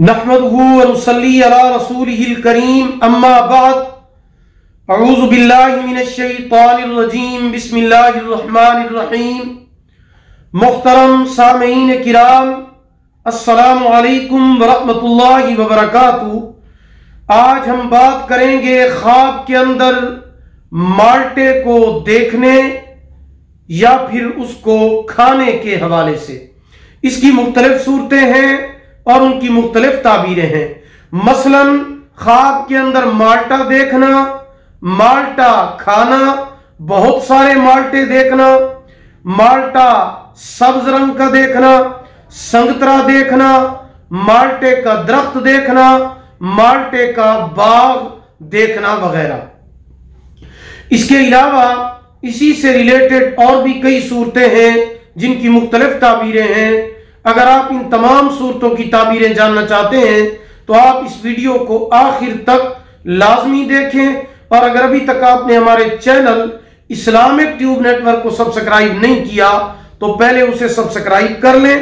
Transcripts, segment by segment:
نحمده ونصلي على رسوله الكريم، أما بعد، أعوذ بالله من الشيطان الرجيم، بسم الله الرحمن الرحيم. محترم سامعین کرام، السلام علیکم ورحمۃ اللہ وبرکاتہ۔ آج ہم بات کریں گے خواب کے اندر مالٹے کو دیکھنے یا پھر اس کو کھانے کے حوالے سے۔ اس کی مختلف صورتیں ہیں۔ اور ان کی مختلف تعبیریں ہیں۔ مثلا، خواب کے اندر مالٹا دیکھنا، مالٹا کھانا، بہت سارے مالٹے دیکھنا، مالٹا سبز رنگ کا دیکھنا، سنگترا دیکھنا، مالٹے کا درخت دیکھنا، مالٹے کا باغ دیکھنا وغیرہ۔ اس کے علاوہ، اسی سے ریلیٹڈ اور بھی کئی صورتیں ہیں جن کی مختلف تعبیریں ہیں۔ اگر آپ ان تمام صورتوں کی تعبیریں جاننا چاہتے ہیں، تو آپ اس ویڈیو کو آخر تک لازمی دیکھیں۔ اور اگر ابھی تک آپ نے ہمارے channel Islamic tube network کو سبسکرائب نہیں کیا، تو پہلے اسے سبسکرائب کر لیں۔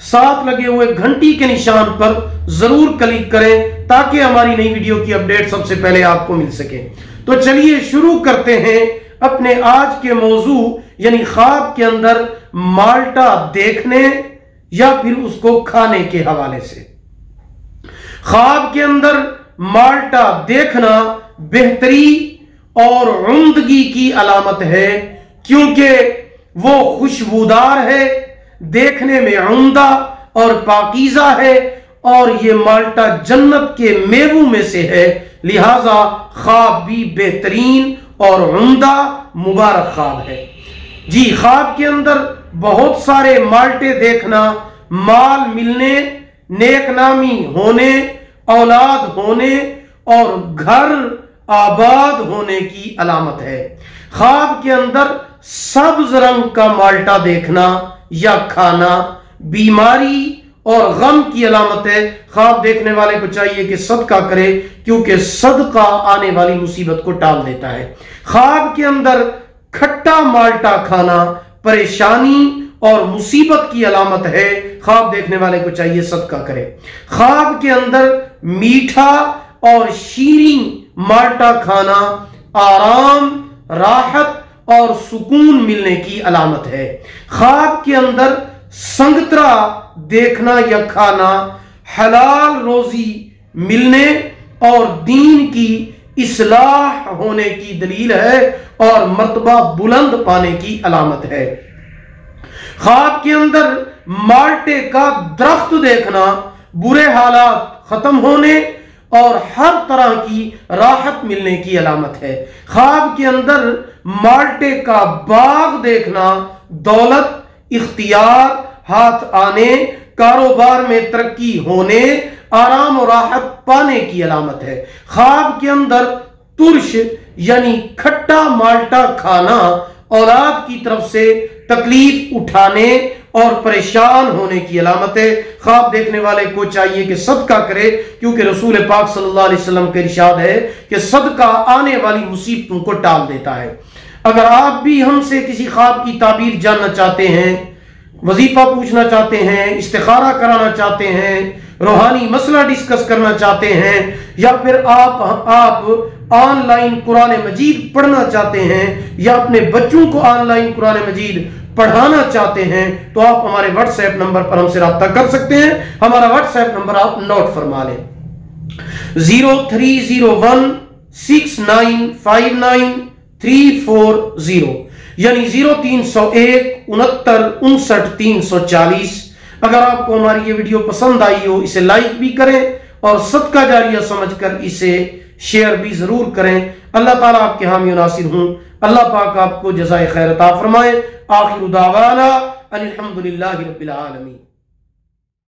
ساتھ لگے ہوئے گھنٹی کے نشان پر ضرور کلک کریں تاکہ ہماری نئی ویڈیو کی اپڈیٹ سب سے پہلے آپ کو مل سکے۔ تو چلیے شروع کرتے ہیں اپنے آج کے موضوع یعنی خواب کے اندر مالٹا دیکھنے۔ یا پھر اس کو کھانے کے حوالے سے۔ خواب کے اندر مالٹا دیکھنا بہتری اور عمدگی کی علامت ہے، کیونکہ وہ خوشبودار ہے، دیکھنے میں عمدہ اور پاکیزہ ہے اور یہ مالٹا جنت کے میووں میں سے ہے۔ لہذا خواب بھی بہترین اور عمدہ مبارک خواب ہے۔ جی خواب کے اندر بہت سارے مالٹے دیکھنا، مال ملنے، نیک نامی ہونے، اولاد ہونے اور گھر آباد ہونے کی علامت ہے۔ خواب کے اندر سبز رنگ کا مالٹا دیکھنا یا کھانا بیماری اور غم کی علامت ہے۔ خواب دیکھنے والے کو چاہیے کہ صدقہ کرے، کیونکہ صدقہ آنے والی مصیبت کو ٹال دیتا ہے۔ خواب کے اندر کھٹا مالٹا کھانا پریشانی اور مصیبت کی علامت ہے۔ خواب دیکھنے والے کو چاہیے صدقہ کرے۔ خواب کے اندر میٹھا اور شیریں مالٹا کھانا آرام، راحت اور سکون ملنے کی علامت ہے۔ خواب کے اندر سنگترا دیکھنا یا کھانا حلال روزی ملنے اور دین کی اصلاح ہونے کی دلیل ہے اور مرتبہ بلند پانے کی علامت ہے۔ خواب کے اندر مالٹے کا درخت دیکھنا، برے حالات ختم ہونے اور ہر طرح کی راحت ملنے کی علامت ہے۔ خواب کے اندر مالٹے کا باغ دیکھنا، دولت، اختیار، ہاتھ آنے، کاروبار میں ترقی ہونے آرام و راحت پانے کی علامت ہے۔ خواب کے اندر ترش یعنی کھٹا مالٹا کھانا اولاد کی طرف سے تکلیف اٹھانے اور پریشان ہونے کی علامت ہے۔ خواب دیکھنے والے کو چاہیے کہ صدقہ کرے، کیونکہ رسول پاک صلی اللہ علیہ وسلم کے ارشاد ہے کہ صدقہ آنے والی مصیبتوں کو ٹال دیتا ہے۔ اگر آپ بھی ہم سے کسی خواب کی تعبیر جاننا چاہتے ہیں، وظیفہ پوچھنا چاہتے ہیں، استخارہ کرانا چاہتے ہیں روحانی مسئلہ ڈسکس کرنا چاہتے ہیں یا پھر آپ آپ آن لائن قرآن مجید پڑھنا چاہتے ہیں یا اپنے بچوں کو آن لائن قرآن مجید پڑھانا چاہتے ہیں، تو آپ ہمارے واٹس ایپ نمبر پر ہم سے رابطہ کر سکتے ہیں۔ ہمارا واٹس ایپ نمبر آپ نوٹ فرما لیں۔ Zero three zero one six nine five nine three four zero یعنی زیرو تین سو ایک انہتر انسٹھ تین سو چالیس۔ اگر آپ کو ہماری یہ ویڈیو پسند آئی ہو، اسے لائک بھی کریں اور صدقہ جاریہ سمجھ کر اسے شیئر بھی ضرور کریں۔ اللہ تعالیٰ آپ کے حامی و ناصر ہوں۔ اللہ پاک آپ کو جزائے خیر عطا فرمائے۔ آخر دعوانا الحمدللہ رب العالمین۔